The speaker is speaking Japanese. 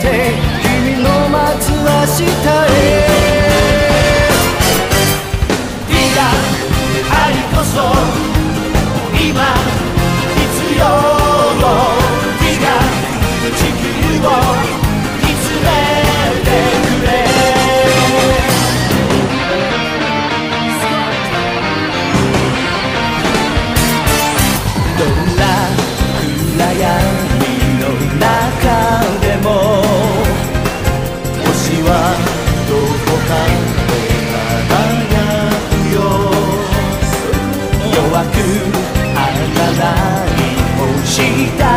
君の待つ明日へ」「リー愛こそ今必要」「リーダ地球を見つめてくれ」「どんな暗闇くあなたに欲した